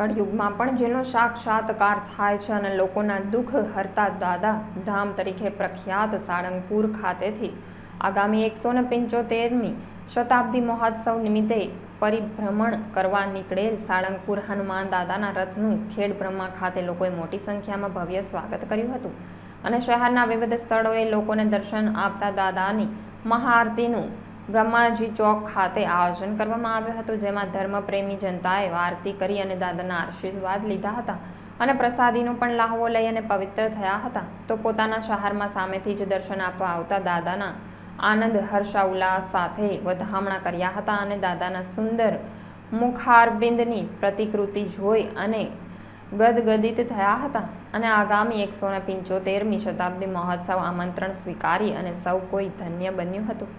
કળયુગમાં પણ જેનો સાક્ષાત્કાર થાય છે અને લોકોના દુઃખ હરતા દાદા ધામ તરીકે પ્રખ્યાત સાળંગપુર ખાતેથી આગામી એકસો ને પંચોતેરમી શતાબ્દી મહોત્સવ નિમિત્તે પરિભ્રમણ કરવા નીકળેલ સાળંગપુર હનુમાન દાદાના રથનું ખેડ બ્રહ્મા ખાતે લોકોએ મોટી સંખ્યામાં ભવ્ય સ્વાગત કર્યું હતું. અને શહેરના વિવિધ સ્થળોએ લોકોને દર્શન આપતા દાદાની મહાઆરતીનું બ્રહ્માજી ચોક ખાતે આયોજન કરવામાં આવ્યું હતું, જેમાં ધર્મપ્રેમી જનતાએ આરતી કરી અને દાદાના આશીર્વાદ લીધા હતા અને પ્રસાદીનો પણ લાહવો લઈ અને પવિત્ર થયા હતા. તો પોતાના શહેરમાં સામેથી જ દર્શન આપવા આવતા દાદાના આનંદ, હર્ષાઉલ્લાસ સાથે વધામણા કર્યા હતા અને દાદાના સુંદર મુખારબિંદની પ્રતિકૃતિ જોઈ અને ગદગદિત થયા હતા. અને આગામી એકસો ને પંચોતેરમી શતાબ્દી મહોત્સવ આમંત્રણ સ્વીકારી અને સૌ કોઈ ધન્ય બન્યું હતું.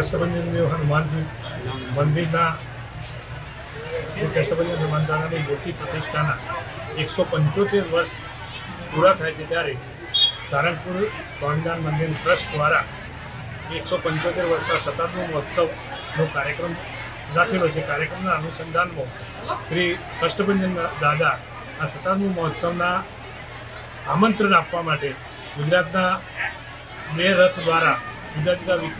શ્રી હનુમાનજી મંદિરના શ્રી કૃષ્ણભંજન હનુમાનદાદાની મૂર્તિ પ્રતિષ્ઠાના એકસો પંચોતેર વર્ષ પૂરા થાય છે ત્યારે સારંગપુર સ્વામિનારાયણ મંદિર ટ્રસ્ટ દ્વારા એકસો પંચોતેર વર્ષના શતાબ્દી મહોત્સવનો કાર્યક્રમ રાખેલો છે. કાર્યક્રમના અનુસંધાનમાં શ્રી કષ્ટભંજન દાદા આ શતાબ્દી મહોત્સવના આમંત્રણ આપવા માટે ગુજરાતના બે રથ દ્વારા જુદા જુદા